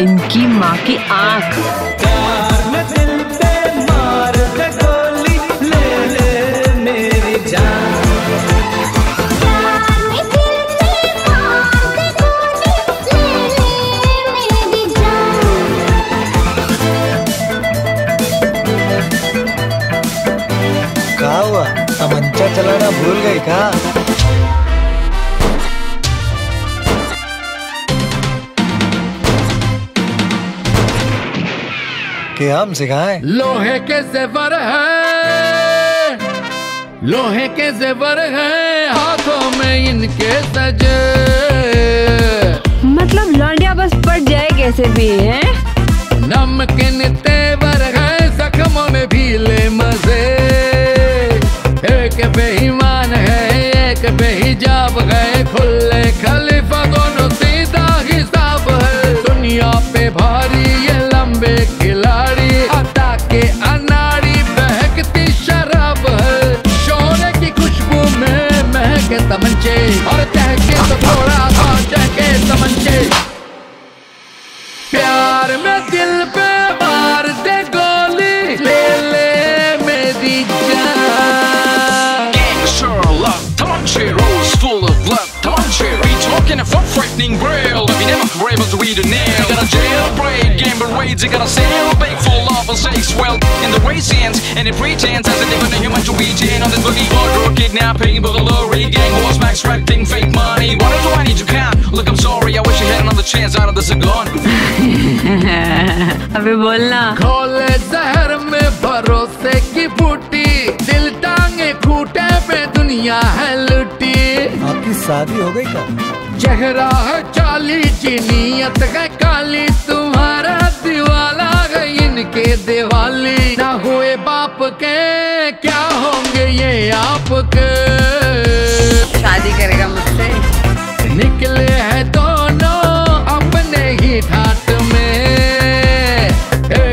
इनकी माँ की आँख। भूल कि हम सिखाएँ? लोहे के जेवर है। लोहे के जेवर है हाथों में इनके सजे। मतलब लौंडिया बस पट जाए कैसे भी है? नमकीन तेवर है जख्मों में भी ले मज़े। एक बेईमान है और तहके तो थोड़ा सा चहके तमंचे प्यार में दिल पे मार दे गोली ले ले मेरी जान Gangster love, Tamanche rolls full of love, Tamanche We talking a fun frightening braille We never were able to read a nail You got a jailbreak, gamble raids You got a sail bake full of a sex well In the race ends, and it pretends As if even a human to reach in On this boogie border, kidnapping Burglary, gang wars, extracting fake money and gone. अबे बोलना। खोले जहर में भरोसे की बूटी दिल टांगे खूटे पे दुनिया है लुटी। आपकी शादी हो गई क्या? चेहरा है चाली की नीयत है काली तुम्हारा दीवाला है इनके दिवाली। ना हुए बाप के क्या होंगे ये आपके?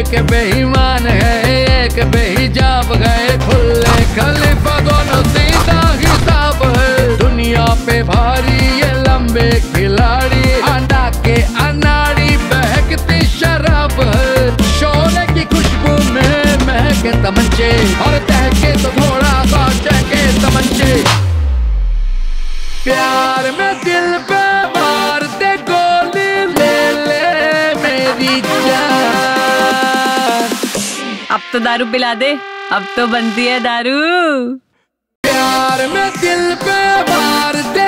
एक बेईमान है, एक बेहिजाब गए खुले खलीफा दोनों सीधा हिसाब है। दुनिया पे भारी ये लंबे खिलाड़ी अंडा के अनाड़ी बहकती शराब है। शोले की खुशबू में महके तमंचे, और तहके तो थोड़ा सा चहके तमंचे। प्यार में दिल पे मार दे, गोली ले ले मेरी अब तो दारू पिला दे, अब तो बनती है दारू। प्यार में दिल पे मार दे।